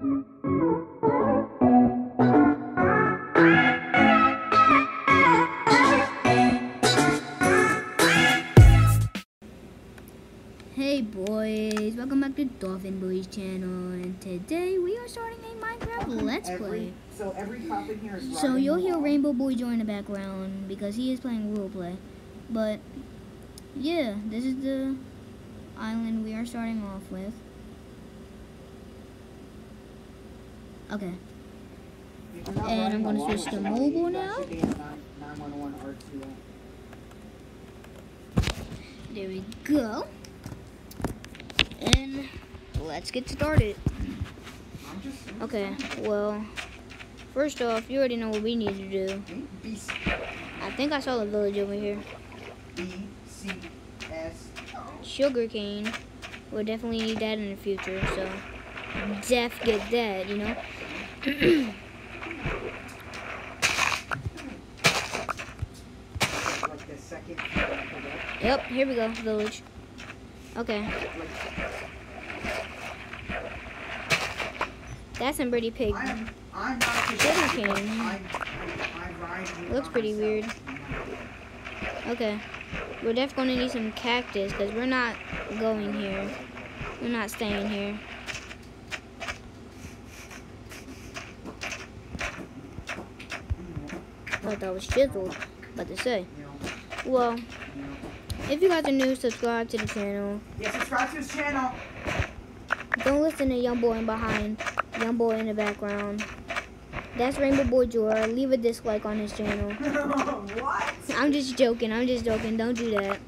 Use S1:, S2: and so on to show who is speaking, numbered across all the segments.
S1: Hey boys, welcome back to Dolphin Boys channel and today we are starting a Minecraft Let's
S2: Every-
S1: Play.
S2: So every cop in here is
S1: So you'll hear. Rainbow Boy join the background because he is playing roleplay. But yeah, this is the island we are starting off with. Okay,
S2: If you're not
S1: and I'm gonna switch to mobile now.
S2: should be in 9- 911 R2.
S1: there we go. And let's get started. Okay, well, first off, you already know what we need to do. I think I saw the village over here.
S2: Sugar
S1: cane. We'll definitely need that in the future, so def get dead, you know.
S2: Like the second. Like,
S1: yep, here we go, village. Okay, that's some pretty pig.
S2: I'm I'm not a
S1: Sugar cane.
S2: I, I, I ride here
S1: Looks pretty weird. Okay, we're definitely gonna need some cactus because we're not going here. We're not staying here. Thought that was chiseled, but to say. Well, if you guys are new, subscribe to the channel.
S2: Yeah, subscribe to his channel.
S1: Don't listen to Young Boy in behind, Young Boy in the background. That's Rainbow Boy Jor. Leave a dislike on his channel.
S2: what?
S1: I'm just joking. I'm just joking. Don't do that.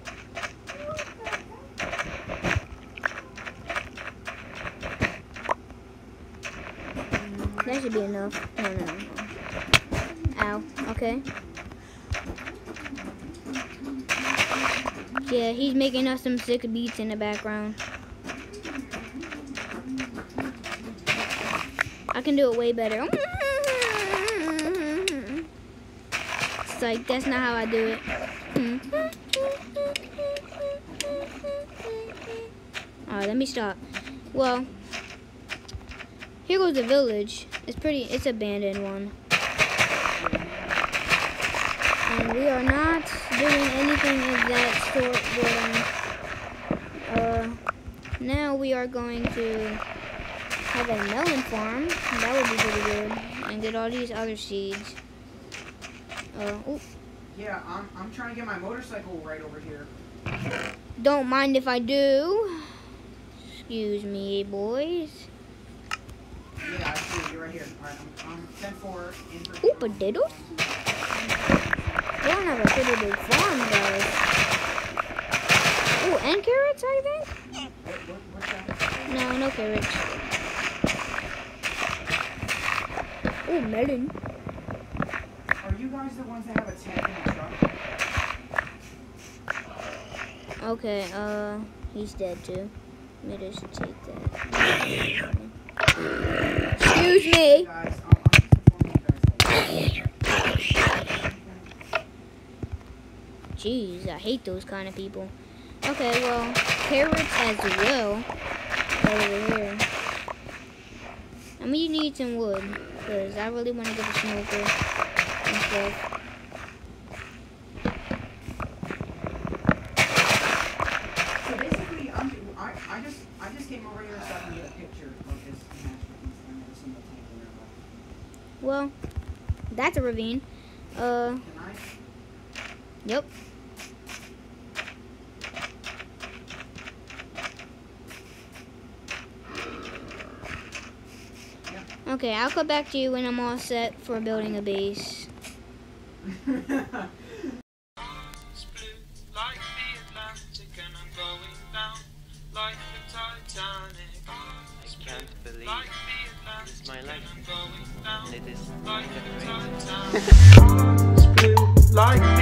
S1: That should be enough. No, no, no. Ow. Okay. Yeah, he's making us some sick beats in the background. I can do it way better. It's like, that's not how I do it. Alright, let me stop. Well, here goes the village. It's pretty, it's abandoned one. And we are not doing anything of that sort, uh, now we are going to have a melon farm. That would be pretty good. And get all these other seeds. Uh, ooh,
S2: Yeah, I'm I'm trying to get my motorcycle right over here.
S1: don't mind if I do. Excuse me, boys.
S2: Yeah, I see. You're right here. All right, I'm, I'm 10 4 in for.
S1: Ooh, potatoes? Have a pretty big farm, guys. Ooh, and carrots, I think?
S2: What, what, what's that?
S1: No, no carrots. Ooh, melon.
S2: Are you guys the ones that have a tent in the truck?
S1: Okay, uh, he's dead too. Let me just take that. Excuse me.
S2: Guys, I'm, I'm just informing you guys. Like,
S1: Jeez, I hate those kind of people. Okay, well, carrots as well. Right over here. I mean, you need some wood, because I really want to get a smoker and stuff.
S2: so basically, I'm, I, I just I just came over here so I can get a picture of this masterpiece and never seen the tank in real life.
S1: Well, that's a ravine. Uh,
S2: Can I?
S1: yep. Okay, I'll come back to you when I'm all set for building a base.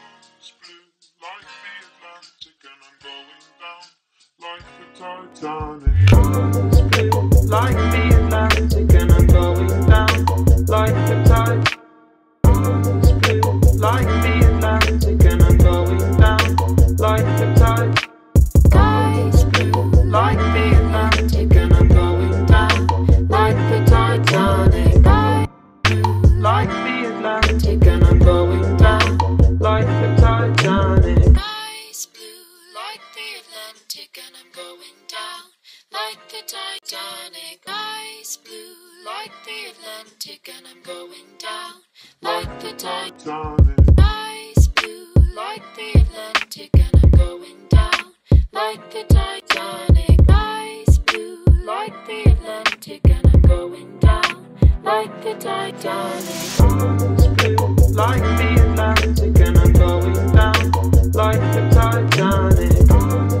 S3: It's blue like the like the
S4: Atlantic, and I'm going down like the Titanic. Eyes blue like the Atlantic, and I'm going down like the Titanic. Eyes blue like the Atlantic, and I'm going down like the Titanic. It's blue like the Atlantic, and I'm going down like the Titanic.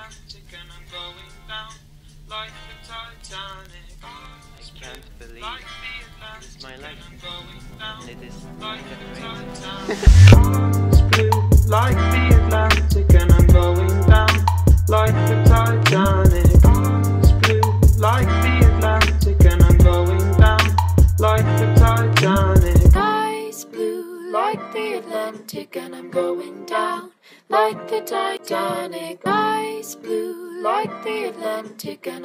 S4: Atlantic, and I'm going down like the Titanic.
S5: I can't believe
S4: Like the Atlantic,
S5: it's my life.
S4: and I'm going down
S5: And it is
S4: like the
S5: great.
S4: Titanic. It's blue like the the Atlantic, and I'm going down like the Titanic. Eyes blue like the Atlantic, and